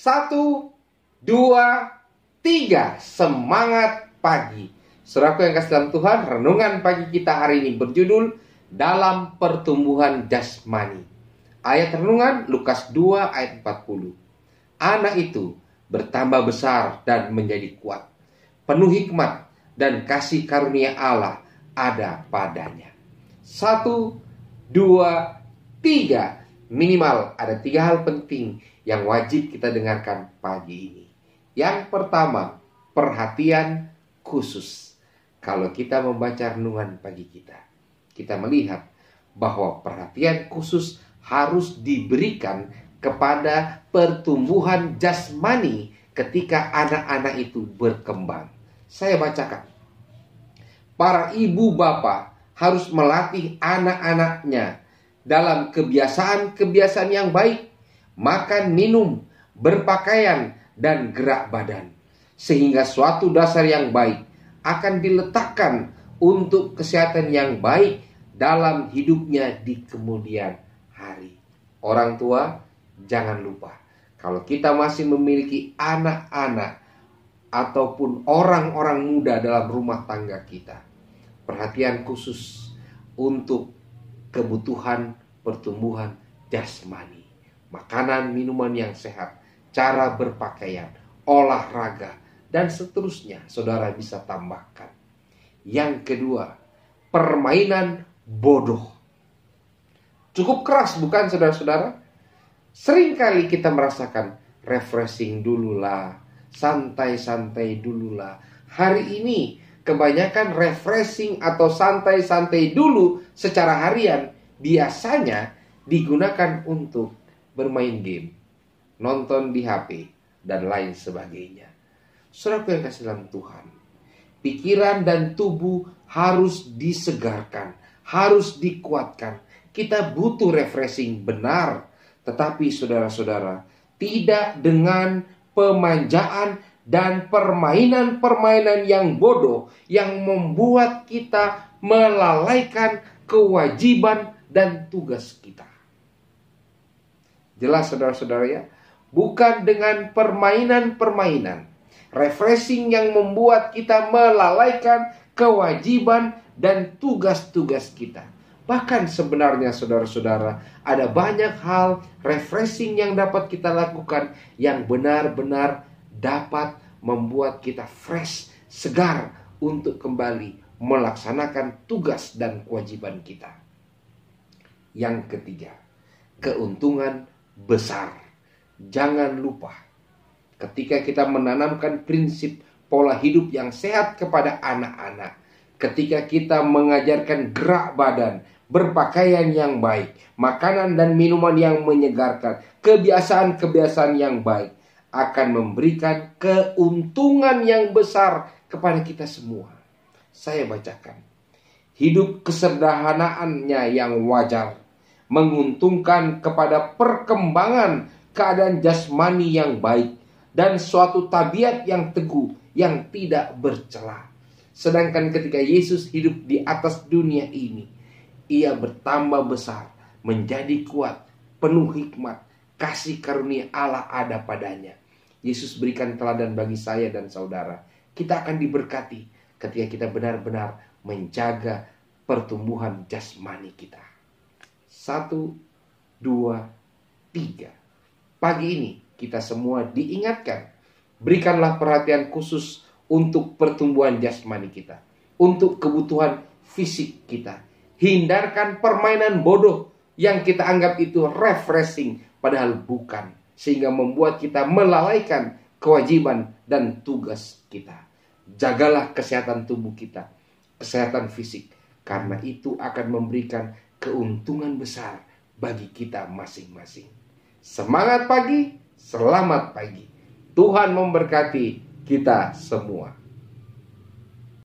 Satu, dua, tiga. Semangat pagi. Saudaraku yang kasih dalam Tuhan, renungan pagi kita hari ini berjudul Dalam Pertumbuhan Jasmani. Ayat renungan Lukas 2 ayat 40. Anak itu bertambah besar dan menjadi kuat. Penuh hikmat dan kasih karunia Allah ada padanya. Satu, dua, tiga. Minimal ada tiga hal penting yang wajib kita dengarkan pagi ini. Yang pertama, perhatian khusus. Kalau kita membaca renungan pagi kita, kita melihat bahwa perhatian khusus harus diberikan kepada pertumbuhan jasmani ketika anak-anak itu berkembang. Saya bacakan. Para ibu bapak harus melatih anak-anaknya dalam kebiasaan-kebiasaan yang baik, makan, minum, berpakaian, dan gerak badan, sehingga suatu dasar yang baik akan diletakkan untuk kesehatan yang baik dalam hidupnya di kemudian hari. Orang tua, jangan lupa, kalau kita masih memiliki anak-anak ataupun orang-orang muda dalam rumah tangga kita, perhatian khusus untuk kebutuhan pertumbuhan jasmani, makanan, minuman yang sehat, cara berpakaian, olahraga, dan seterusnya. Saudara bisa tambahkan. Yang kedua, permainan bodoh. Cukup keras bukan saudara-saudara? Seringkali kita merasakan refreshing dululah, santai-santai dululah. Hari ini kebanyakan refreshing atau santai-santai dulu secara harian biasanya digunakan untuk bermain game, nonton di HP, dan lain sebagainya. Saudara yang kasih dalam Tuhan, pikiran dan tubuh harus disegarkan, harus dikuatkan. Kita butuh refreshing benar, tetapi saudara-saudara, tidak dengan pemanjaan dan permainan-permainan yang bodoh yang membuat kita melalaikan kewajiban dan tugas kita. Jelas saudara-saudara ya, bukan dengan permainan-permainan refreshing yang membuat kita melalaikan kewajiban dan tugas-tugas kita. Bahkan sebenarnya saudara-saudara, ada banyak hal refreshing yang dapat kita lakukan yang benar-benar dapat membuat kita fresh, segar untuk kembali melaksanakan tugas dan kewajiban kita. Yang ketiga, keuntungan besar. Jangan lupa, ketika kita menanamkan prinsip pola hidup yang sehat kepada anak-anak, ketika kita mengajarkan gerak badan, berpakaian yang baik, makanan dan minuman yang menyegarkan, kebiasaan-kebiasaan yang baik, akan memberikan keuntungan yang besar kepada kita semua. Saya bacakan. Hidup kesederhanaannya yang wajar menguntungkan kepada perkembangan keadaan jasmani yang baik dan suatu tabiat yang teguh yang tidak bercela. Sedangkan ketika Yesus hidup di atas dunia ini, ia bertambah besar, menjadi kuat, penuh hikmat, kasih karunia Allah ada padanya. Yesus berikan teladan bagi saya dan saudara. Kita akan diberkati ketika kita benar-benar menjaga pertumbuhan jasmani kita. Satu, dua, tiga. Pagi ini kita semua diingatkan. Berikanlah perhatian khusus untuk pertumbuhan jasmani kita. Untuk kebutuhan fisik kita. Hindarkan permainan bodoh yang kita anggap itu refreshing. Padahal bukan sehingga membuat kita melalaikan kewajiban dan tugas kita. Jagalah kesehatan tubuh kita, kesehatan fisik, karena itu akan memberikan keuntungan besar bagi kita masing-masing. Semangat pagi, selamat pagi. Tuhan memberkati kita semua.